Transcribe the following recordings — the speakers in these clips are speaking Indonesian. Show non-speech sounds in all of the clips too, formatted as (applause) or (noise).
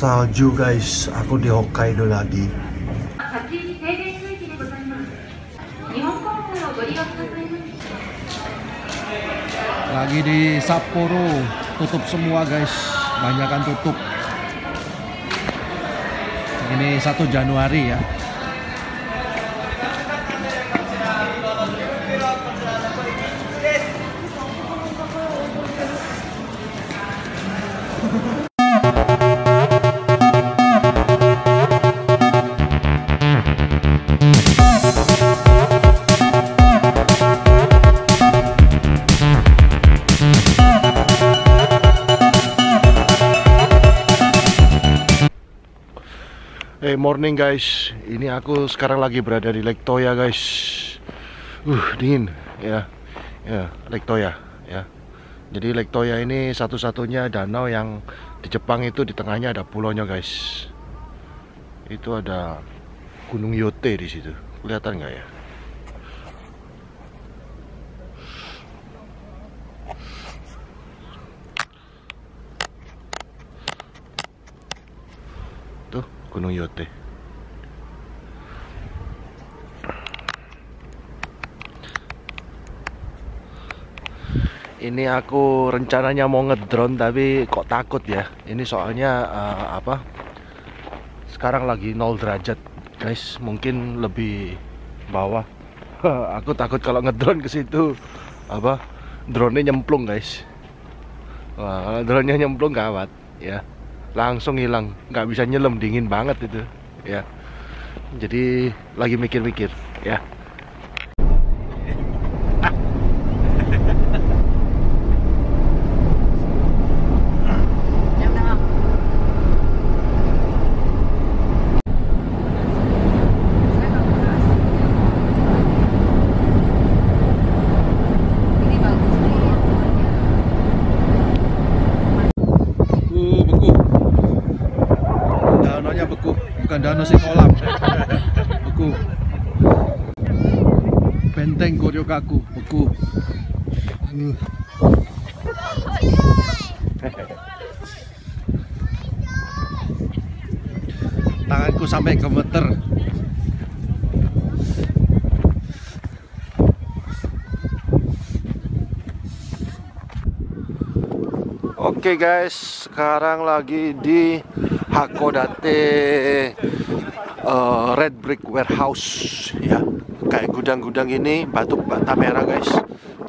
salju guys aku di Hokkaido lagi. Lagi di Sapporo tutup semua guys. Banyakan tutup. Ini 1 Januari ya. Morning guys, ini aku sekarang lagi berada di Lake Toya guys. Uh dingin ya, ya Lake Toya ya. Jadi Lake Toya ini satu-satunya danau yang di Jepang itu di tengahnya ada pulaunya guys. Itu ada Gunung Yote di situ. Kelihatan nggak ya? Gunung Yote. Ini aku rencananya mau ngedrone tapi kok takut ya. Ini soalnya eh, apa? Sekarang lagi 0 derajat, guys. Mungkin lebih bawah. (laughs) aku takut kalau ngedrone ke situ apa? Drone-nya nyemplung, guys. Wah, kalau drone-nya nyemplung gawat, ya. Langsung hilang, nggak bisa nyelam, dingin banget itu, ya. Jadi lagi mikir-mikir, ya. Uh, beku. Danaunya danau sing kolam. beku. Benteng Goryokaku, beku. Uh. Tanganku sampai gemeter. Oke guys, sekarang lagi di Hakodate eh, Red Brick Warehouse ya. Kayak gudang-gudang ini batu bata merah guys.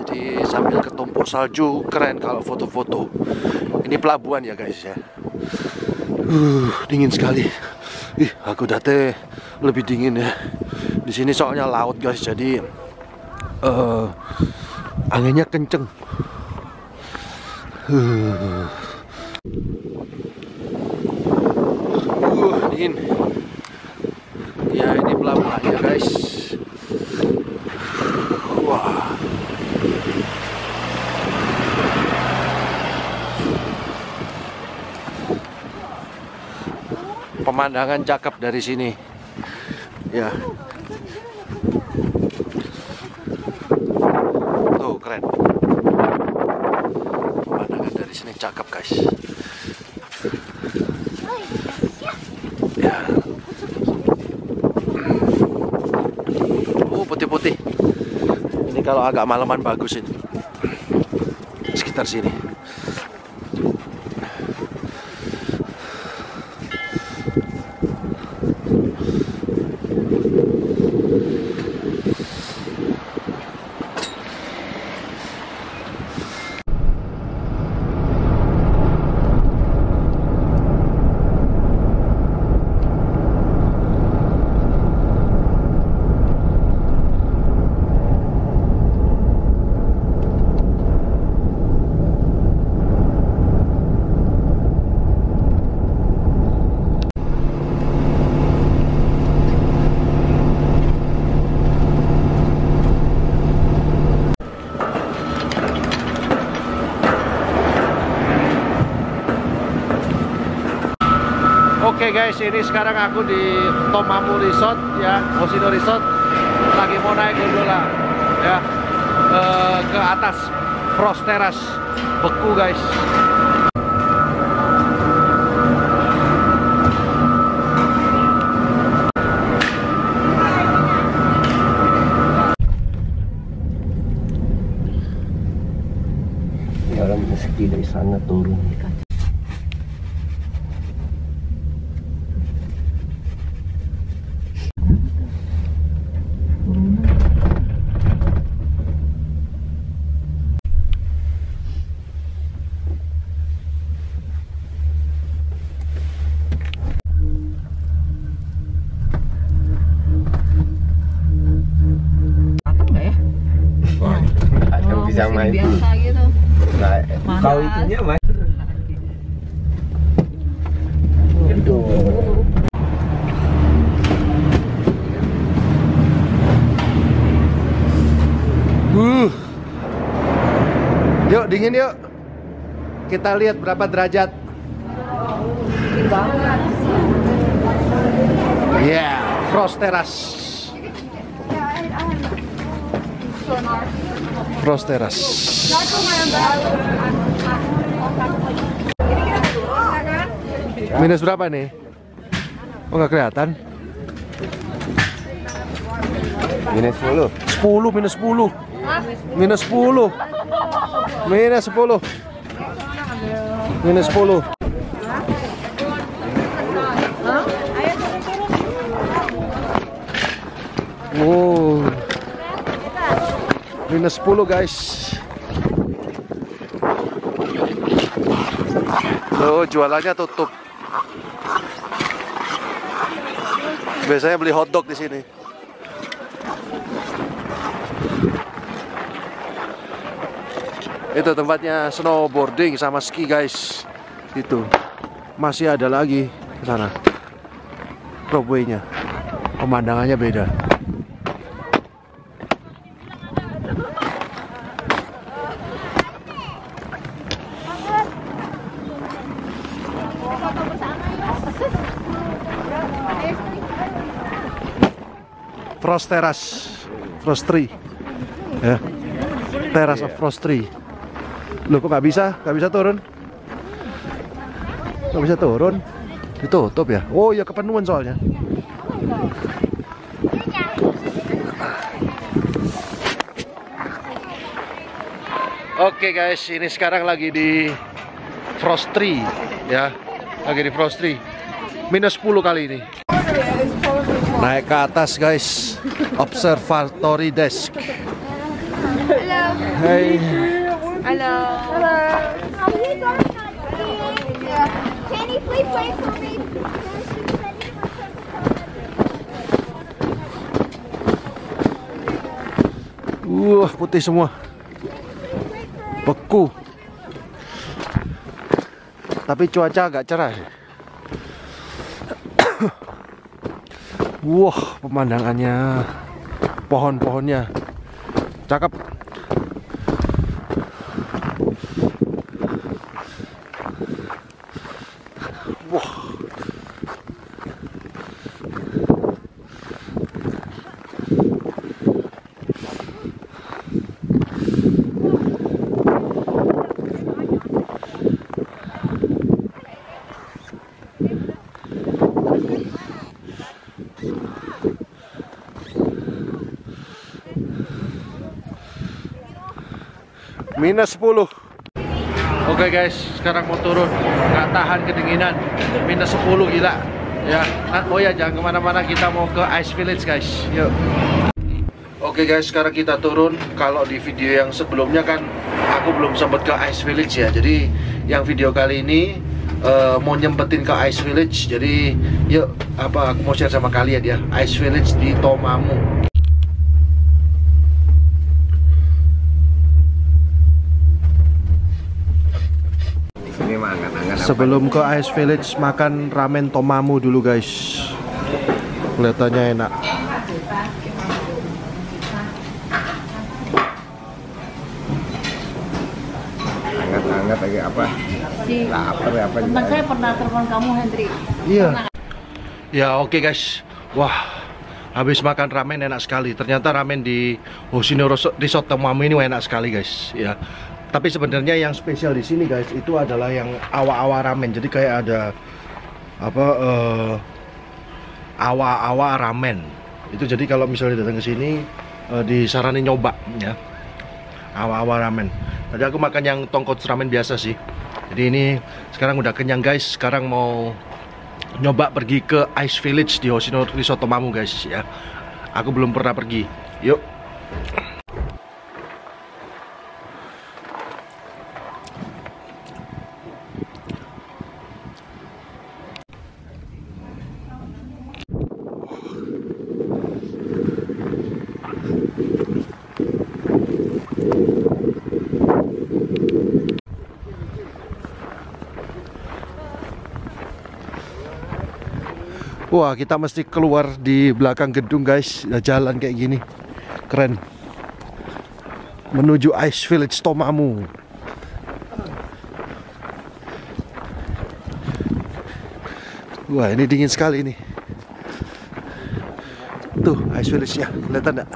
Jadi sambil ketumpuk salju keren kalau foto-foto. Ini pelabuhan ya guys ya. Uh, dingin sekali. Ih, Hakodate lebih dingin ya. Di sini soalnya laut guys, jadi eh anginnya kenceng. Uh, dingin. Ya ini pelabuhannya guys. Wah. Pemandangan cakep dari sini. Ya. Tuh keren. Pemandangan dari sini cakep guys. Ya. Oh putih-putih. Ini agak malaman bagus ini. Sekitar sini. Oke okay guys, ini sekarang aku di Tomamu Resort ya, Hoshino Resort lagi mau naik gondola ya ke, ke atas Frost Terrace beku guys. Ya, dalam meski dari sana turun. Biasa gitu. Nah, Panas. kau itunya. Aduh. Uh. Yuk dingin yuk. Kita lihat berapa derajat. Yeah, frost teras. Frost teras. Minus berapa nih? Oh nggak kelihatan. Minus 10. 10 minus 10 minus 10 minus 10 minus 10 wow minus 10 guys. Tuh jualannya tutup. Biasanya beli hotdog di sini. Itu tempatnya snowboarding sama ski guys. Itu. Masih ada lagi ke sana. Robway-nya pemandangannya beda Frost Terrace Frost Tree ya Terrace of Frost Tree Loh kok nggak bisa? Nggak bisa turun? Nggak bisa turun? Ditutup ya? Oh ya kepenuhan soalnya Oke guys, ini sekarang lagi di Frost Tree ya Lagi di Frost Tree Minus 10 kali ini Naik ke atas guys Observatory desk Hai? Can you please wait for me? Wah, putih semua. Beku. Tapi cuaca agak cerah. sih. Wah, pemandangannya. Pohon-pohonnya. Cakep. Minus 10 Oke guys, sekarang mau turun. Nggak tahan kedinginan. Minus 10 gila. Ya, oh ya jangan ke mana-mana. Kita mau ke Ice Village guys. Yuk. Oke guys, sekarang kita turun. Kalau di video yang sebelumnya kan Aku belum sempat ke Ice Village ya. Jadi yang video kali ini eh, Mau nyempetin ke Ice Village. Jadi yuk, apa aku mau share sama kalian ya. Ice Village di Tomamu Sebelum ke Ice Village makan ramen tomamu dulu guys. Kelihatannya enak. Hangat-hangat lagi apa? Lapar ya apa? teman saya pernah telepon kamu Hendri. Iya. Ya oke guys. Wah, habis makan ramen enak sekali. Ternyata ramen di Hoshino Ros- Resort Tomamu ini enak sekali guys. Ya. Tapi sebenarnya yang spesial di sini guys itu adalah yang awa-awa ramen. Jadi kayak ada apa eh, awa-awa ramen. Itu jadi kalau misalnya datang ke sini eh, disaranin nyoba ya. Awa-awa ramen. Tadi aku makan yang tongkot ramen biasa sih. Jadi ini sekarang udah kenyang guys. Sekarang mau nyoba pergi ke Ice Village di Hoshino Resort Tomamu guys ya. Aku belum pernah pergi. Yuk. Wah, kita mesti keluar di belakang gedung, guys. Ya, jalan kayak gini. Keren. Menuju Ice Village Tomamu. Wah, ini dingin sekali ini. Tuh, Ice Village-nya. Kelihatan enggak?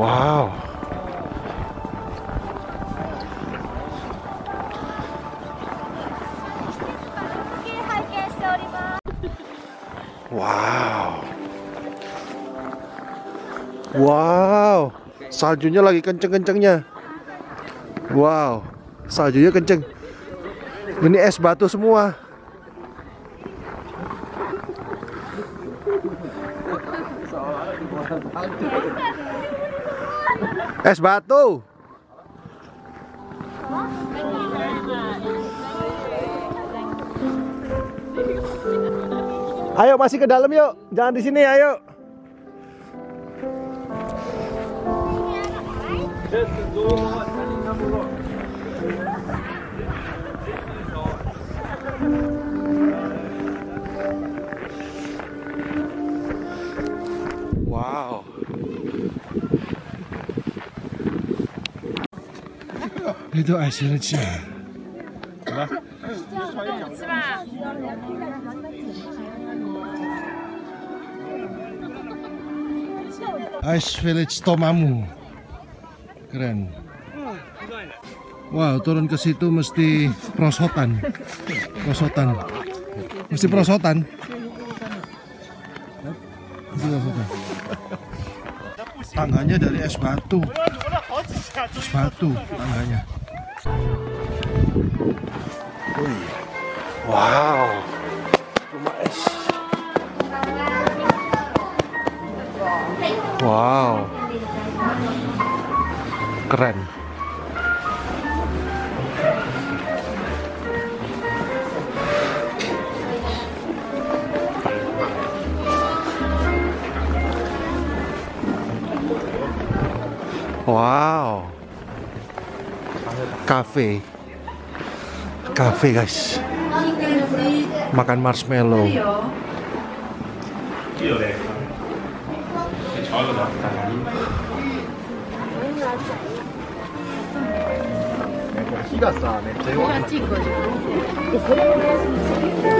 Wow. Wow. Wow. Saljunya lagi kenceng-kencengnya. Wow. Saljunya kenceng. Ini es batu semua. Es batu. Ayo masih ke dalam yuk. Jangan di sini ayo. Wow. Itu ice village-nya. Ice Village Tomamu. Keren. Wow, turun ke situ mesti prosotan. Prosotan. Mesti prosotan. Mesti prosotan. Tangganya dari es batu. Es batu tangganya. Wih. Wow. Rumah es. Wow. Keren. Wow. Cafe. Cafe, guys. Makan marshmallow.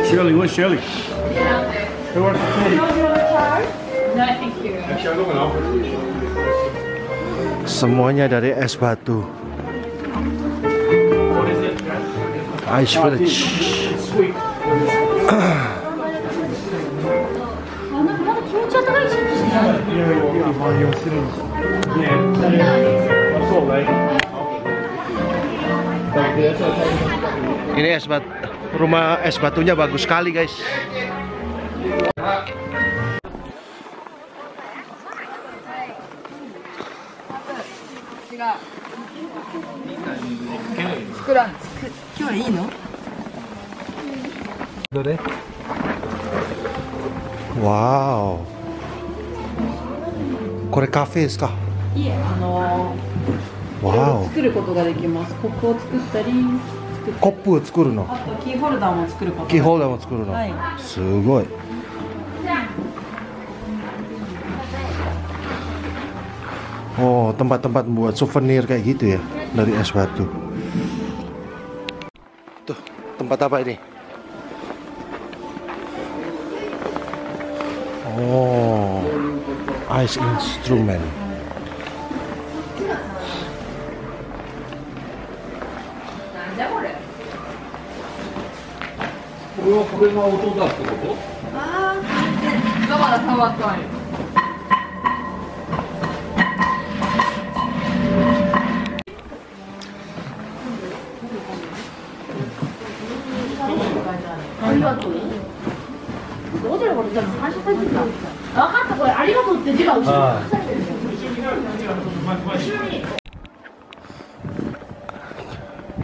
Shirley, where's Shirley? Semuanya dari es batu. Ice Village. Ini es batu, rumah es batunya bagus sekali guys. Wow. これカフェですかいえ、あのわー、作ることができます。コップを作ったり、作っコップを作るのあとキーホルダーも作ることがキーホルダーも作るの、はいすごいOh, tempat-tempat buat souvenir kayak gitu ya dari es batu. bata-bata ini. Oh, ice instrument. Ini これが音だってこと？ああ、ガマ触ったんよ。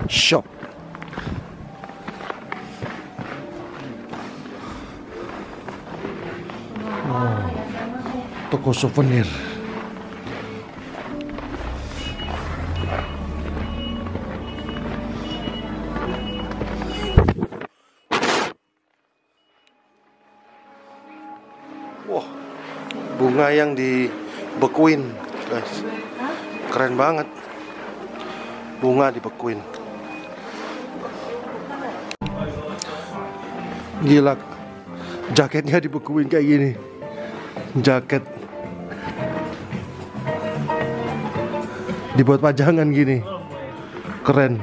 Shop. Oh, toko souvenir. Bunga yang dibekuin, guys. Keren banget. Bunga dibekuin. Gila. Jaketnya dibekuin kayak gini. Jaket dibuat pajangan gini. Keren.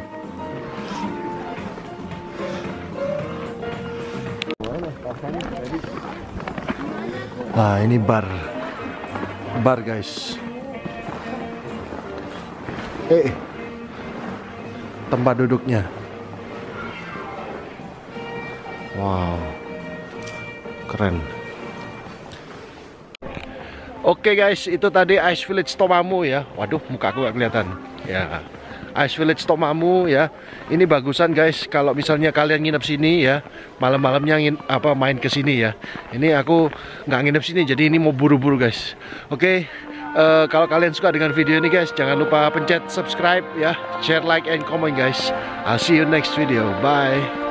Nah, ini bar. Bar, guys. Eh. Tempat duduknya. Wow. Keren. Oke guys, itu tadi Ice Village Tomamu ya. Waduh, muka aku gak kelihatan. Ya. Ice Village Tomamu ya. Ini bagusan guys kalau misalnya kalian nginep sini ya, malam-malamnya ngin apa main ke sini ya. Ini aku nggak nginep sini jadi ini mau buru-buru guys. Oke. eh, kalau kalian suka dengan video ini guys, jangan lupa pencet subscribe ya, share, like, and comment guys. I'll see you next video. Bye.